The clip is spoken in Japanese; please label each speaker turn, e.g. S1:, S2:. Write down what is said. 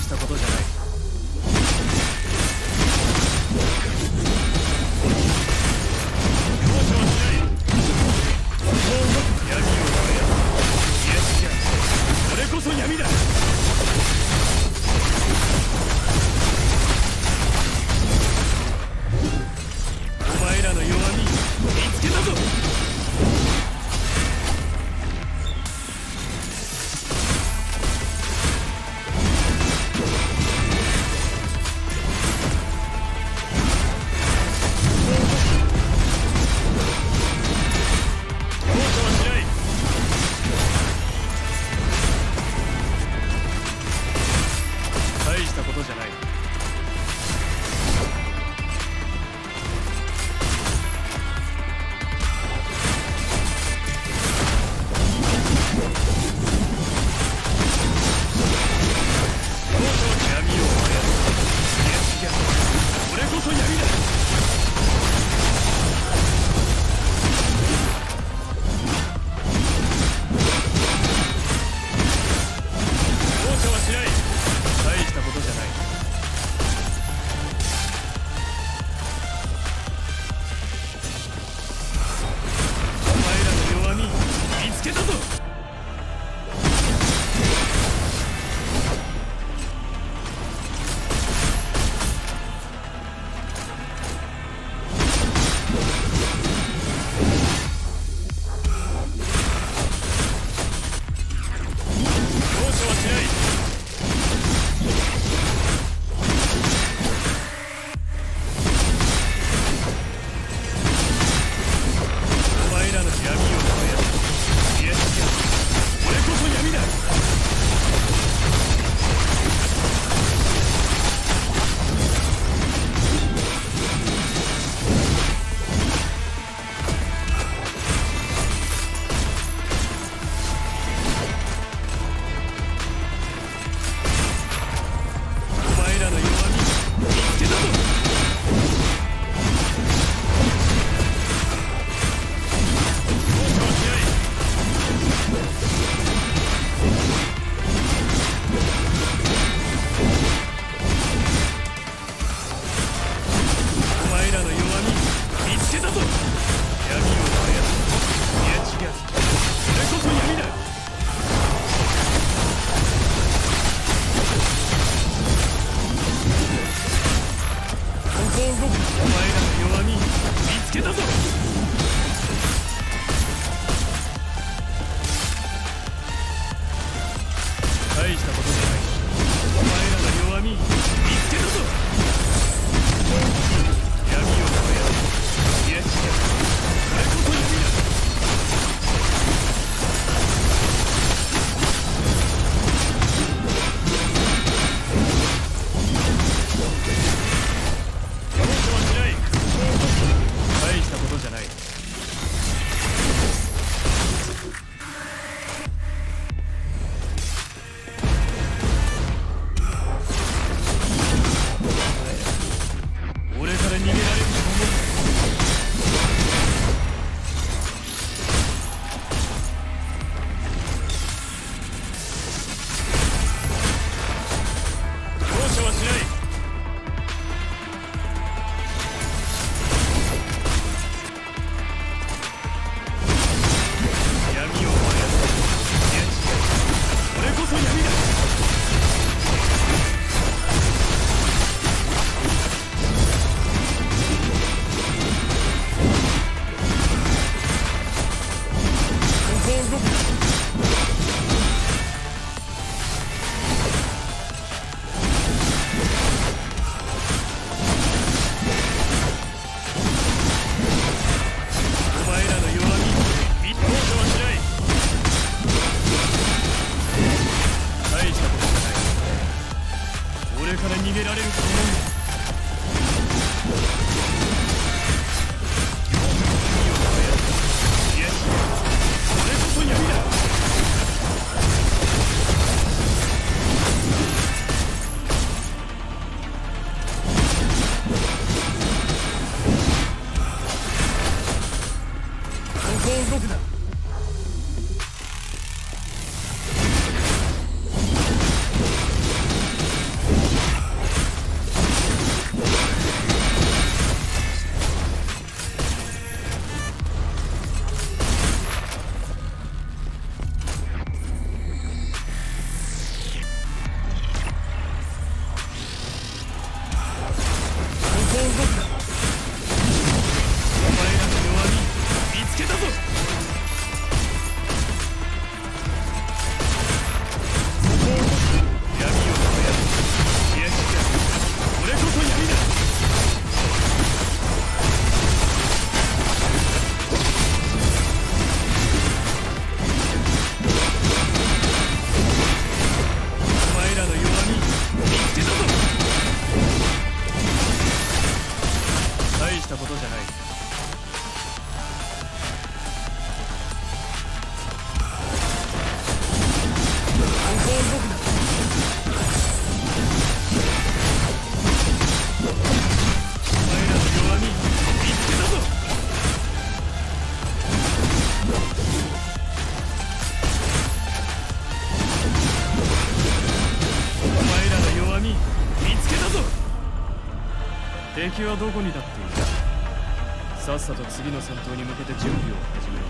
S1: したことじゃない。お前らの弱み見つけたぞ。敵はどこにだっている？さっさと次の戦闘に向けて準備を始めろ。